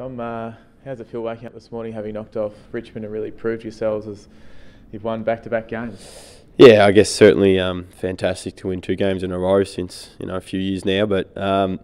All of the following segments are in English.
Dom, uh, how's it feel waking up this morning having knocked off Richmond and really proved yourselves as you've won back-to-back games? Yeah, I guess certainly um, fantastic to win two games in a row since you know a few years now. But um,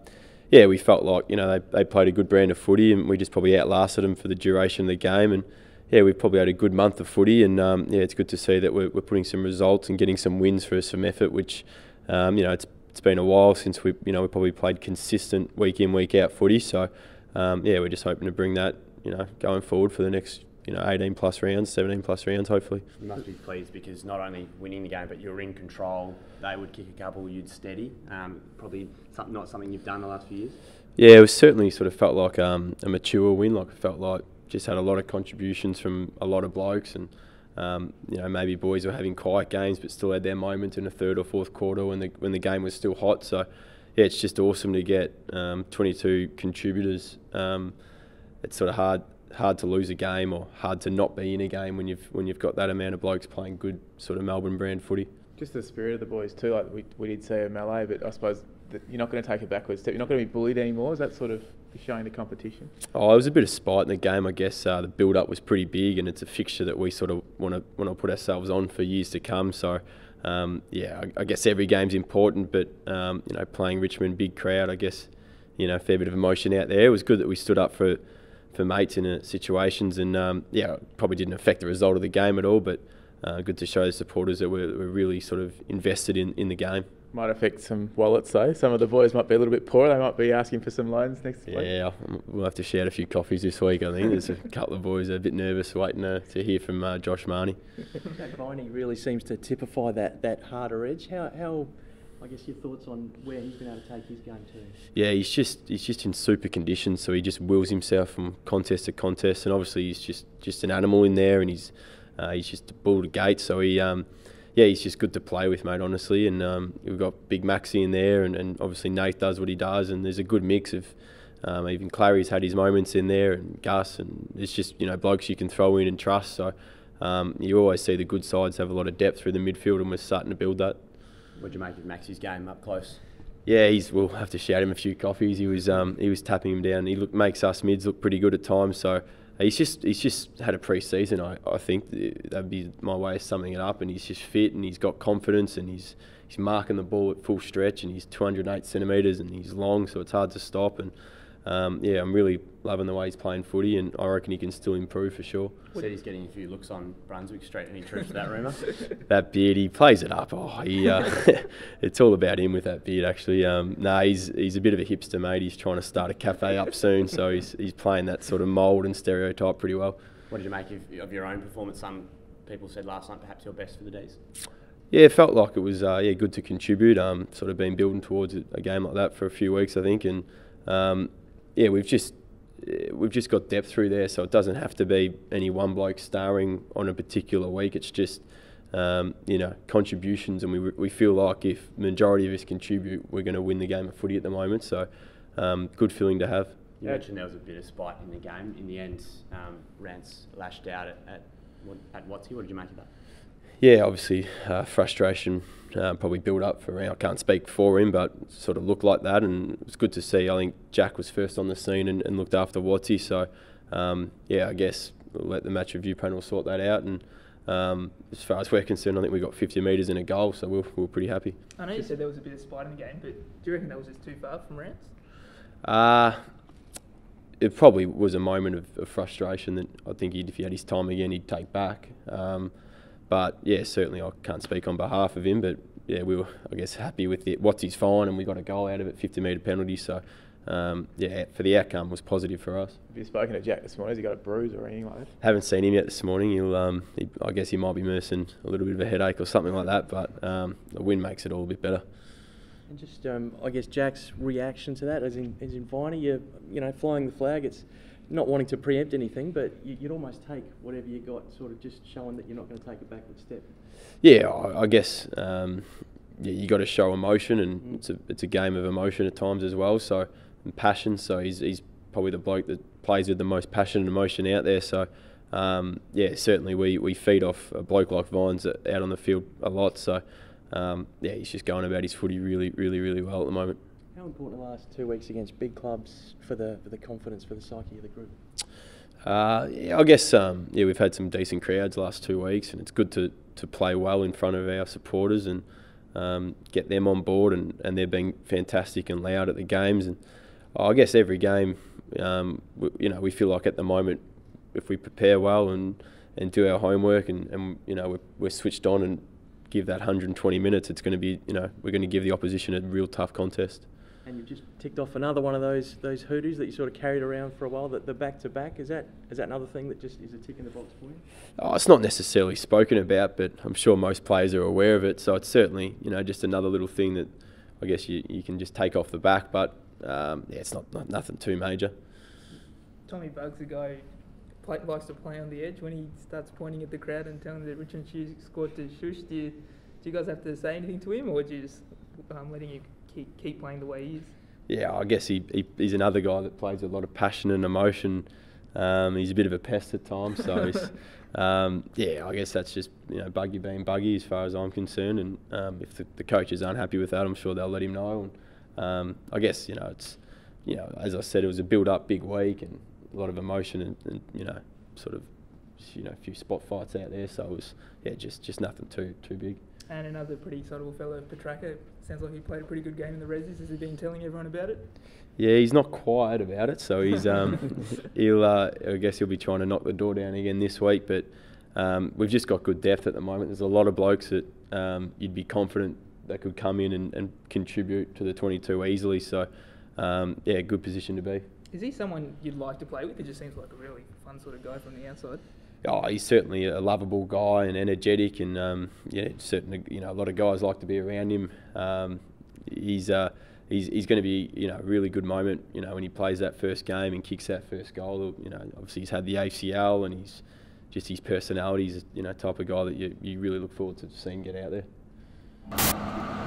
yeah, we felt like you know they, they played a good brand of footy and we just probably outlasted them for the duration of the game. And yeah, we've probably had a good month of footy, and um, yeah, it's good to see that we're, we're putting some results and getting some wins for some effort, which um, you know it's it's been a while since we you know we probably played consistent week in week out footy. So um, yeah, we're just hoping to bring that you know going forward for the next you know 18 plus rounds, 17 plus rounds, hopefully. You must be pleased because not only winning the game, but you're in control. They would kick a couple, you'd steady. Um, probably something, not something you've done the last few years. Yeah, it was certainly sort of felt like um, a mature win. Like it felt like just had a lot of contributions from a lot of blokes and. Um, you know, maybe boys were having quiet games, but still had their moment in the third or fourth quarter when the when the game was still hot. So, yeah, it's just awesome to get um, 22 contributors. Um, it's sort of hard hard to lose a game or hard to not be in a game when you've when you've got that amount of blokes playing good sort of Melbourne brand footy. Just the spirit of the boys too. Like we, we did say at Malay, but I suppose you're not going to take a backward step. You're not going to be bullied anymore. Is that sort of showing the competition? Oh, it was a bit of spite in the game. I guess uh, the build up was pretty big, and it's a fixture that we sort of want to want to put ourselves on for years to come. So. Um, yeah, I, I, guess every game's important, but um, you know, playing Richmond, big crowd, I guess, you know, a fair bit of emotion out there. It was good that we stood up for for mates in uh, situations, and um, yeah, probably didn't affect the result of the game at all. But uh, good to show the supporters that we're, we're really sort of invested in, in the game. Might affect some wallets though. Some of the boys might be a little bit poor. They might be asking for some loans next week. Yeah, we'll have to shout a few coffees this week. I think there's a couple of boys a bit nervous waiting to, to hear from uh, Josh Mahoney. Jack Viney really seems to typify that that harder edge. How how I guess your thoughts on where he's been able to take his game to. Yeah, he's just he's just in super conditions, so he just wills himself from contest to contest, and obviously he's just just an animal in there, and he's uh, he's just a bull to gate. So he um, yeah, he's just good to play with, mate. Honestly, and um, we've got Big Maxi in there, and, and obviously Nate does what he does, and there's a good mix of. Um, even Clary's had his moments in there, and Gus, and it's just you know blokes you can throw in and trust. So um, you always see the good sides have a lot of depth through the midfield, and we're starting to build that. What do you make of Maxi's game up close? Yeah, he's. We'll have to shout him a few coffees. He was. Um, he was tapping him down. He look makes us mids look pretty good at times. So he's just. He's just had a pre-season. I, I think that'd be my way of summing it up. And he's just fit and he's got confidence and he's he's marking the ball at full stretch and he's 208 centimetres and he's long, so it's hard to stop. And um, yeah, I'm really loving the way he's playing footy, and I reckon he can still improve for sure. Said he's getting a few looks on Brunswick Street. Any truth to that rumour? that beard, he plays it up. Oh, he, uh, it's all about him with that beard. Actually, um, no, nah, he's he's a bit of a hipster, mate. He's trying to start a cafe up soon, so he's he's playing that sort of mould and stereotype pretty well. What did you make of, of your own performance? Some people said last night perhaps your best for the D's. Yeah, it felt like it was uh, yeah good to contribute. Um, sort of been building towards a game like that for a few weeks, I think, and um, yeah, we've just we've just got depth through there, so it doesn't have to be any one bloke starring on a particular week. It's just um, you know contributions, and we we feel like if majority of us contribute, we're going to win the game of footy at the moment. So um, good feeling to have. You mentioned there was a bit of spite in the game. In the end, um, Rance lashed out at at, at Watsy. What did you make of that? Yeah, obviously uh, frustration uh, probably built up for. I can't speak for him, but sort of looked like that, and it was good to see. I think Jack was first on the scene and, and looked after Watsy, so um, yeah, I guess we'll let the match review panel sort that out. And um, as far as we're concerned, I think we got 50 metres in a goal, so we're, we're pretty happy. I know you said there was a bit of spite in the game, but do you reckon that was just too far from Rance? Uh, it probably was a moment of, of frustration that I think if he had his time again, he'd take back. Um, but yeah, certainly I can't speak on behalf of him, but yeah, we were I guess happy with it. What's his fine, and we got a goal out of it, 50 metre penalty. So um, yeah, for the outcome was positive for us. Have you spoken to Jack this morning? Has he got a bruise or anything like that? Haven't seen him yet this morning. He'll, um, he, I guess he might be nursing a little bit of a headache or something like that. But um, the win makes it all a bit better. And just, um, I guess Jack's reaction to that, as in, as in Viney, you you know, flying the flag. It's not wanting to preempt anything, but you'd almost take whatever you got, sort of just showing that you're not going to take a backward step. Yeah, I, guess um, yeah, you got to show emotion, and mm. it's a it's a game of emotion at times as well. So and passion. So he's he's probably the bloke that plays with the most passion and emotion out there. So. Um, yeah, certainly we, we feed off a bloke like Vines out on the field a lot. So um, yeah, he's just going about his footy really, really, really well at the moment. Important the last two weeks against big clubs for the for the confidence for the psyche of the group? Uh, yeah, I guess um, yeah, we've had some decent crowds the last two weeks, and it's good to, to play well in front of our supporters and um, get them on board, and, and they're being fantastic and loud at the games. And I guess every game, um, we, you know, we feel like at the moment, if we prepare well and, and do our homework, and, and you know, we're, we're switched on and give that 120 minutes, it's going to be, you know, we're going to give the opposition a real tough contest. And you've just ticked off another one of those those hoodoos that you sort of carried around for a while. That the back to back is that is that another thing that just is a tick in the box for you? Oh, it's not necessarily spoken about, but I'm sure most players are aware of it. So it's certainly you know just another little thing that I guess you, you can just take off the back. But um, yeah, it's not, not nothing too major. Tommy Bugg's a guy who play, likes to play on the edge. When he starts pointing at the crowd and telling that Richmond cheer squad to shush, do you, do you guys have to say anything to him, or do you just um, letting you keep, keep playing the way he is? Yeah, I guess he, he he's another guy that plays a lot of passion and emotion. Um, he's a bit of a pest at times, so he's, um, yeah, I guess that's just you know Buggy being Buggy as far as I'm concerned. And um, if the, the coaches aren't happy with that, I'm sure they'll let him know. And um, I guess you know it's you know as I said, it was a build-up big week and a lot of emotion and, and you know sort of you know a few spot fights out there. So it was yeah just just nothing too too big. And another pretty excitable fellow, Petracca. Sounds like he played a pretty good game in the Resis. Has he been telling everyone about it? Yeah, he's not quiet about it, so he's um, he'll uh, I guess he'll be trying to knock the door down again this week. But um, we've just got good depth at the moment. There's a lot of blokes that um, you'd be confident that could come in and, and contribute to the 22 easily. So um, yeah, good position to be. Is he someone you'd like to play with? He just seems like a really fun sort of guy from the outside. Oh, he's certainly a lovable guy and energetic, and um, yeah, certainly you know a lot of guys like to be around him. Um, he's uh, he's he's going to be you know a really good moment. You know when he plays that first game and kicks that first goal. You know obviously he's had the ACL and he's just his personality is you know type of guy that you, you really look forward to seeing get out there.